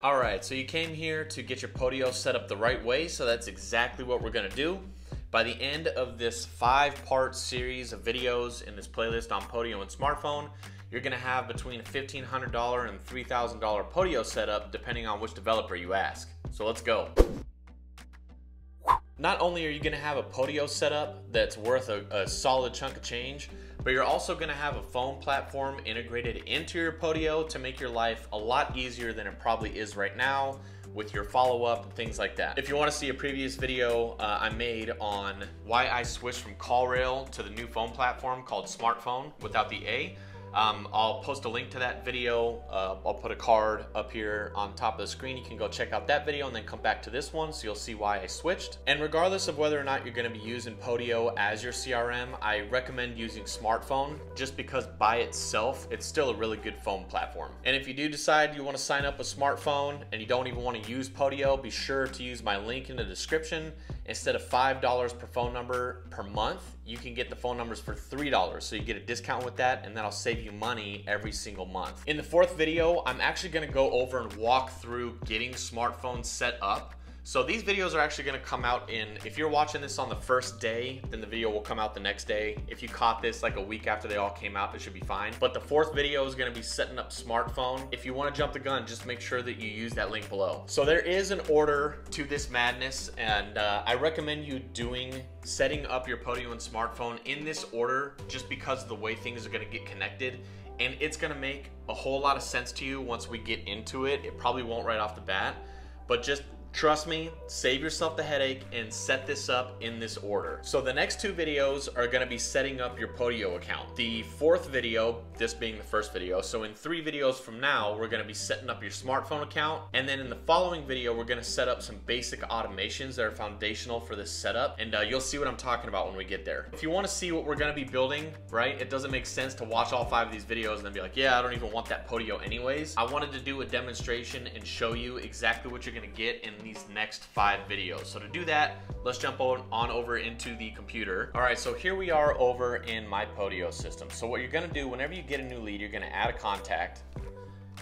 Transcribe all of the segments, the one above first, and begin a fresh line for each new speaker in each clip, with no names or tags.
All right, so you came here to get your Podio set up the right way, so that's exactly what we're gonna do. By the end of this five-part series of videos in this playlist on Podio and smrtPhone, you're gonna have between a $1,500 and $3,000 Podio setup, depending on which developer you ask. So let's go. Not only are you gonna have a Podio setup that's worth a, a solid chunk of change, but you're also gonna have a phone platform integrated into your Podio to make your life a lot easier than it probably is right now with your follow-up and things like that. If you wanna see a previous video uh, I made on why I switched from CallRail to the new phone platform called smrtPhone without the A, um, I'll post a link to that video. Uh, I'll put a card up here on top of the screen. You can go check out that video and then come back to this one so you'll see why I switched. And regardless of whether or not you're going to be using Podio as your CRM, I recommend using smrtPhone just because by itself, it's still a really good phone platform. And if you do decide you want to sign up a smrtPhone and you don't even want to use Podio, be sure to use my link in the description. Instead of $5 per phone number per month, you can get the phone numbers for $3. So you get a discount with that and that'll save you money every single month. In the fourth video, I'm actually gonna go over and walk through getting smartphones set up so these videos are actually gonna come out in, if you're watching this on the first day, then the video will come out the next day. If you caught this like a week after they all came out, it should be fine. But the fourth video is gonna be setting up smrtPhone. If you wanna jump the gun, just make sure that you use that link below. So there is an order to this madness and uh, I recommend you doing setting up your Podio and smrtPhone in this order just because of the way things are gonna get connected and it's gonna make a whole lot of sense to you once we get into it. It probably won't right off the bat, but just Trust me, save yourself the headache and set this up in this order. So the next two videos are gonna be setting up your Podio account. The fourth video, this being the first video, so in three videos from now, we're gonna be setting up your smrtPhone account. And then in the following video, we're gonna set up some basic automations that are foundational for this setup. And uh, you'll see what I'm talking about when we get there. If you wanna see what we're gonna be building, right, it doesn't make sense to watch all five of these videos and then be like, yeah, I don't even want that Podio anyways. I wanted to do a demonstration and show you exactly what you're gonna get in these next five videos. So to do that, let's jump on, on over into the computer. All right, so here we are over in my Podio system. So what you're gonna do, whenever you get a new lead, you're gonna add a contact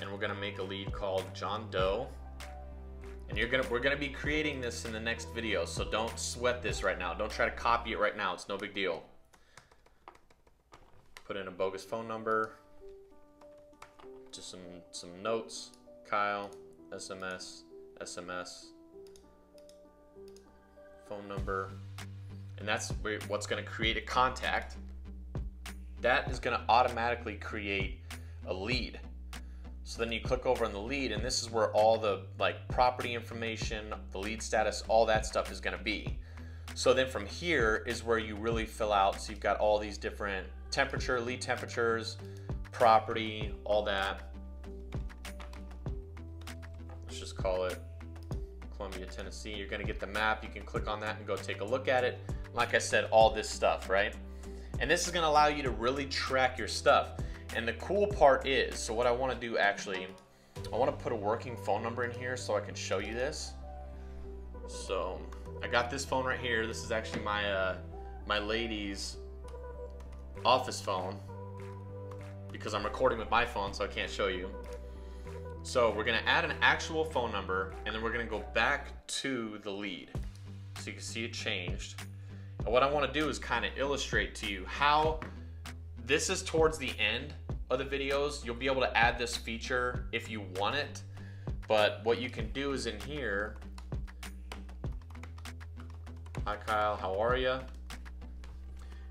and we're gonna make a lead called John Doe. And you're gonna we're gonna be creating this in the next video, so don't sweat this right now. Don't try to copy it right now, it's no big deal. Put in a bogus phone number, just some some notes, Kyle, SMS, SMS, phone number, and that's what's going to create a contact. That is going to automatically create a lead. So then you click over on the lead, and this is where all the like property information, the lead status, all that stuff is going to be. So then from here is where you really fill out. So you've got all these different temperature, lead temperatures, property, all that. Let's just call it Columbia, Tennessee. You're gonna get the map. You can click on that and go take a look at it. Like I said, all this stuff, right? And this is gonna allow you to really track your stuff. And the cool part is, so what I wanna do actually, I wanna put a working phone number in here so I can show you this. So I got this phone right here. This is actually my, uh, my lady's office phone because I'm recording with my phone so I can't show you. So we're gonna add an actual phone number and then we're gonna go back to the lead. So you can see it changed. And what I wanna do is kind of illustrate to you how this is towards the end of the videos. You'll be able to add this feature if you want it. But what you can do is in here, hi Kyle, how are you?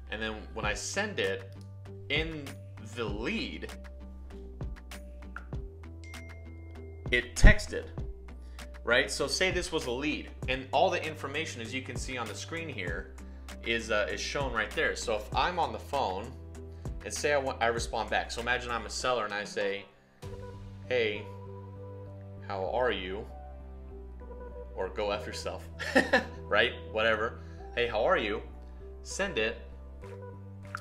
And then when I send it in the lead, it texted, right? So say this was a lead, and all the information, as you can see on the screen here, is uh, is shown right there. So if I'm on the phone, and say I want, I respond back. So imagine I'm a seller and I say, "Hey, how are you?" Or go f yourself, right? Whatever. Hey, how are you? Send it,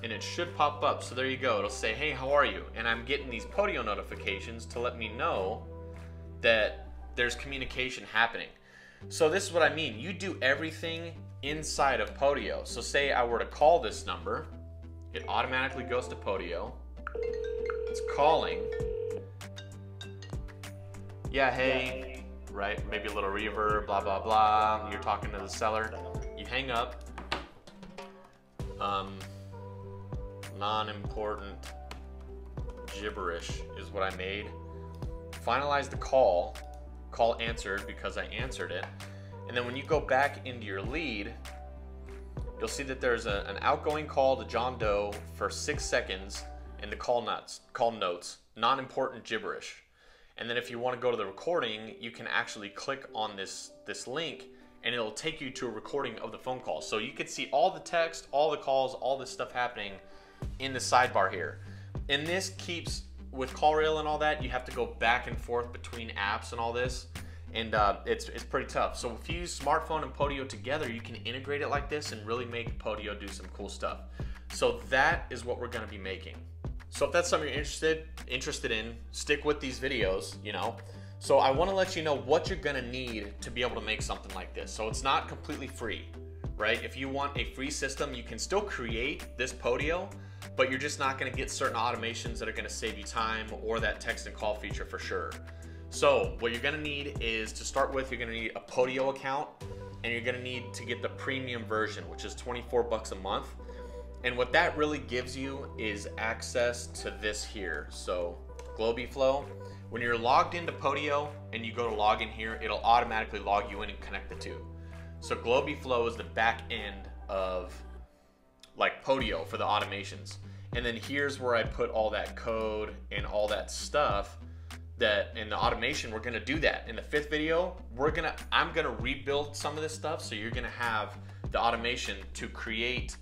and it should pop up. So there you go. It'll say, "Hey, how are you?" And I'm getting these Podio notifications to let me know that there's communication happening. So this is what I mean. You do everything inside of Podio. So say I were to call this number, it automatically goes to Podio. It's calling. Yeah, hey, right? Maybe a little reverb, blah, blah, blah. You're talking to the seller. You hang up. Um, non-important gibberish is what I made. Finalize the call. Call answered because I answered it. And then when you go back into your lead, you'll see that there's a, an outgoing call to John Doe for six seconds and the call notes, call notes, non-important gibberish. And then if you want to go to the recording, you can actually click on this, this link and it'll take you to a recording of the phone call. So you can see all the text, all the calls, all this stuff happening in the sidebar here. And this keeps, with CallRail and all that, you have to go back and forth between apps and all this. And uh, it's, it's pretty tough. So if you use smrtPhone and Podio together, you can integrate it like this and really make Podio do some cool stuff. So that is what we're gonna be making. So if that's something you're interested interested in, stick with these videos, you know. So I want to let you know what you're going to need to be able to make something like this. So it's not completely free, right? If you want a free system, you can still create this Podio, but you're just not going to get certain automations that are going to save you time or that text and call feature for sure. So what you're going to need is to start with, you're going to need a Podio account and you're going to need to get the premium version, which is 24 bucks a month. And what that really gives you is access to this here. So Globiflow, when you're logged into Podio and you go to log in here, it'll automatically log you in and connect the two. So Globiflow is the back end of like Podio for the automations. And then here's where I put all that code and all that stuff that in the automation, we're gonna do that. In the fifth video, we're gonna, I'm gonna rebuild some of this stuff. So you're gonna have the automation to create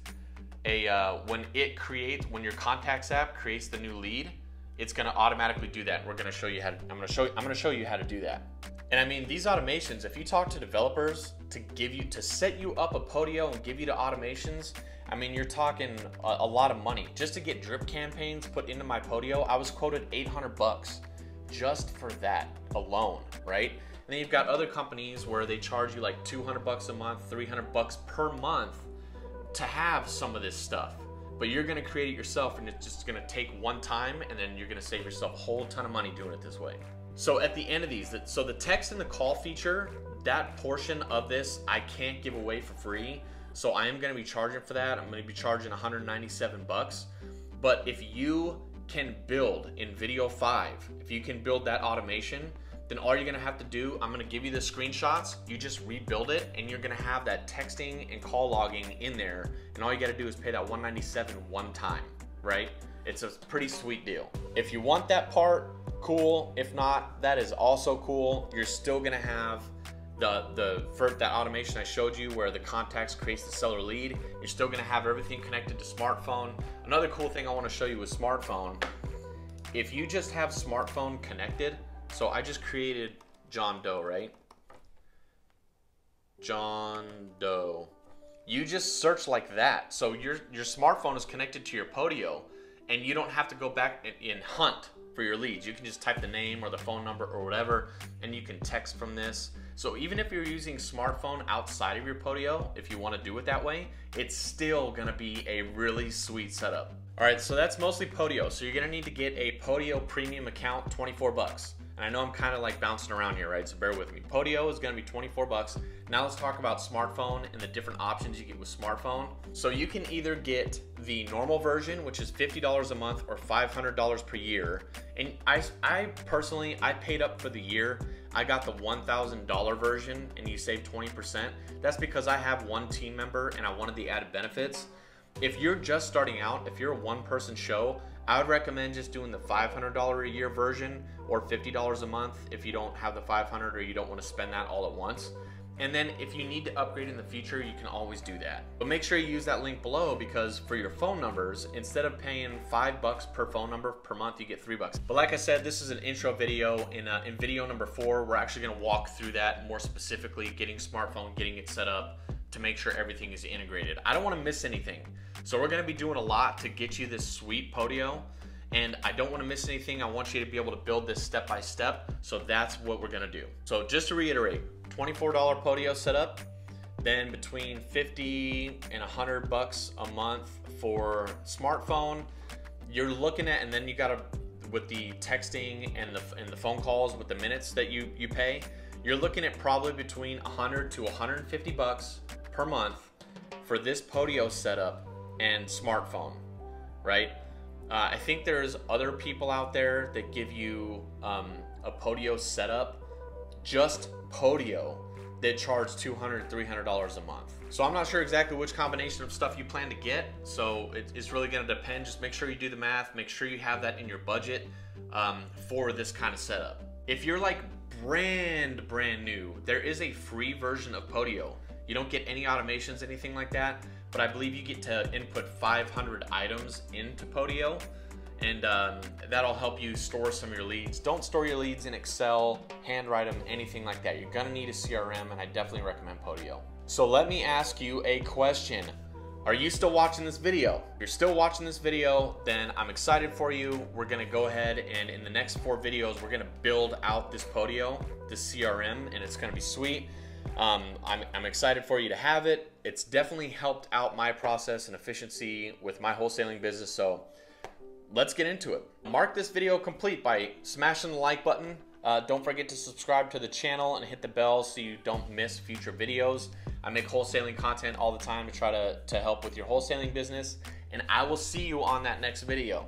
a uh, when it creates when your contacts app creates the new lead, it's to automatically do that. We're to show you how. To, I'm to show. I'm going to show you how to do that. And I mean these automations. If you talk to developers to give you to set you up a Podio and give you the automations, I mean you're talking a, a lot of money just to get drip campaigns put into my Podio. I was quoted 800 bucks just for that alone, right? And then you've got other companies where they charge you like 200 bucks a month, 300 bucks per month to have some of this stuff. But you're gonna create it yourself and it's just gonna take one time and then you're gonna save yourself a whole ton of money doing it this way. So at the end of these, that so the text and the call feature, that portion of this I can't give away for free. So I am gonna be charging for that. I'm gonna be charging 197 bucks. But if you can build in Video 5, if you can build that automation, then all you're gonna have to do, I'm gonna give you the screenshots, you just rebuild it, and you're gonna have that texting and call logging in there, and all you gotta do is pay that 197 one time, right? It's a pretty sweet deal. If you want that part, cool. If not, that is also cool. You're still gonna have the the for that automation I showed you where the contacts creates the seller lead. You're still gonna have everything connected to smrtPhone. Another cool thing I wanna show you with smrtPhone, if you just have smrtPhone connected, so I just created John Doe, right? John Doe. You just search like that. So your your smrtPhone is connected to your Podio, and you don't have to go back and, and hunt for your leads. You can just type the name or the phone number or whatever, and you can text from this. So even if you're using smrtPhone outside of your Podio, if you want to do it that way, it's still gonna be a really sweet setup. All right, so that's mostly Podio. So you're gonna need to get a Podio premium account, 24 bucks. And I know I'm kind of like bouncing around here, right? So bear with me. Podio is going to be 24 bucks. Now let's talk about smrtPhone and the different options you get with smrtPhone. So you can either get the normal version, which is $50 a month or $500 per year. And I, I personally, I paid up for the year. I got the $1,000 version and you save 20%. That's because I have one team member and I wanted the added benefits. If you're just starting out, if you're a one person show, I would recommend just doing the $500 a year version or $50 a month if you don't have the 500 or you don't want to spend that all at once. And then if you need to upgrade in the future, you can always do that. But make sure you use that link below because for your phone numbers, instead of paying five bucks per phone number per month, you get three bucks. But like I said, this is an intro video. In, uh, in video number four, we're actually gonna walk through that more specifically, getting smrtPhone, getting it set up to make sure everything is integrated. I don't wanna miss anything. So we're gonna be doing a lot to get you this sweet Podio and I don't wanna miss anything. I want you to be able to build this step by step. So that's what we're gonna do. So just to reiterate, $24 Podio setup, then between 50 and 100 bucks a month for smrtPhone. You're looking at, and then you gotta, with the texting and the, and the phone calls with the minutes that you, you pay, you're looking at probably between 100 to 150 bucks per month for this Podio setup and smrtPhone, right? Uh, I think there's other people out there that give you um, a Podio setup, just Podio, that charge $200, $300 a month. So I'm not sure exactly which combination of stuff you plan to get. So it, it's really gonna depend. Just make sure you do the math, make sure you have that in your budget um, for this kind of setup. If you're like brand, brand new, there is a free version of Podio. You don't get any automations, anything like that, but I believe you get to input 500 items into Podio and um, that'll help you store some of your leads. Don't store your leads in Excel, handwrite them, anything like that. You're gonna need a CRM, and I definitely recommend Podio. So let me ask you a question. Are you still watching this video? If you're still watching this video, then I'm excited for you. We're gonna go ahead and in the next four videos, we're gonna build out this Podio, this CRM, and it's gonna be sweet. Um, I'm, I'm excited for you to have it. It's definitely helped out my process and efficiency with my wholesaling business. So let's get into it. Mark this video complete by smashing the like button. Uh, don't forget to subscribe to the channel and hit the bell so you don't miss future videos. I make wholesaling content all the time to try to, to help with your wholesaling business. And I will see you on that next video.